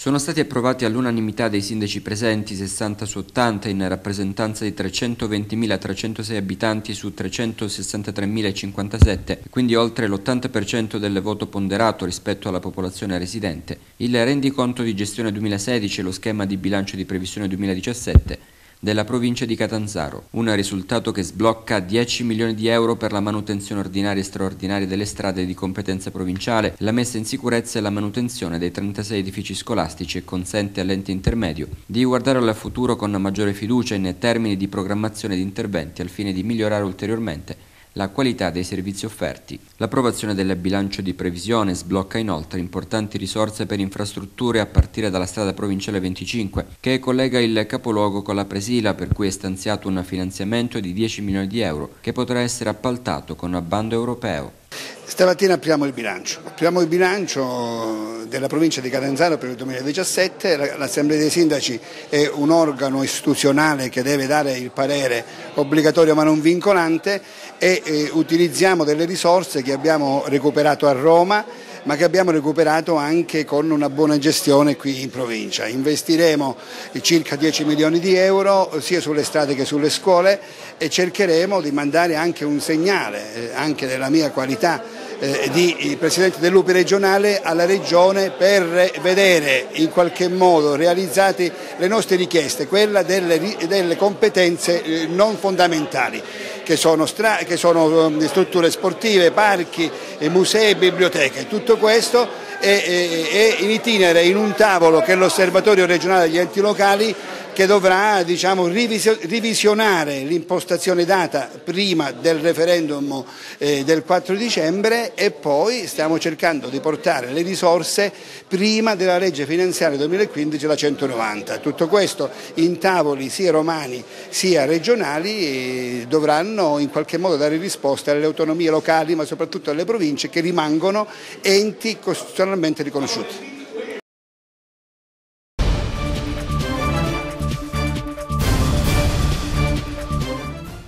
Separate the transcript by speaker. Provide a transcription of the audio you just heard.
Speaker 1: Sono stati approvati all'unanimità dei sindaci presenti, 60 su 80, in rappresentanza di 320.306 abitanti su 363.057, quindi oltre l'80% del voto ponderato rispetto alla popolazione residente, il rendiconto di gestione 2016 e lo schema di bilancio di previsione 2017 della provincia di Catanzaro, un risultato che sblocca 10 milioni di euro per la manutenzione ordinaria e straordinaria delle strade di competenza provinciale, la messa in sicurezza e la manutenzione dei 36 edifici scolastici e consente all'ente intermedio di guardare al futuro con maggiore fiducia in termini di programmazione di interventi al fine di migliorare ulteriormente la qualità dei servizi offerti. L'approvazione del bilancio di previsione sblocca inoltre importanti risorse per infrastrutture a partire dalla strada provinciale 25, che collega il capoluogo con la Presila, per cui è stanziato un finanziamento di 10 milioni di euro, che potrà essere appaltato con bando europeo.
Speaker 2: Stamattina apriamo il bilancio, apriamo il bilancio della provincia di Catanzaro per il 2017, l'Assemblea dei Sindaci è un organo istituzionale che deve dare il parere obbligatorio ma non vincolante e utilizziamo delle risorse che abbiamo recuperato a Roma ma che abbiamo recuperato anche con una buona gestione qui in provincia. Investiremo circa 10 milioni di euro sia sulle strade che sulle scuole e cercheremo di mandare anche un segnale, eh, anche della mia qualità eh, di Presidente dell'UPI regionale alla Regione per vedere in qualche modo realizzate le nostre richieste, quella delle, delle competenze eh, non fondamentali che sono, che sono um, strutture sportive, parchi, musei, biblioteche. Tutto questo è, in itinere in un tavolo che è l'Osservatorio regionale degli enti locali che dovrà diciamo, rivisionare l'impostazione data prima del referendum eh, del 4 dicembre e poi stiamo cercando di portare le risorse prima della legge finanziaria 2015, la 190. Tutto questo in tavoli sia romani sia regionali dovranno in qualche modo dare risposta alle autonomie locali ma soprattutto alle province che rimangono enti costituzionalmente riconosciuti.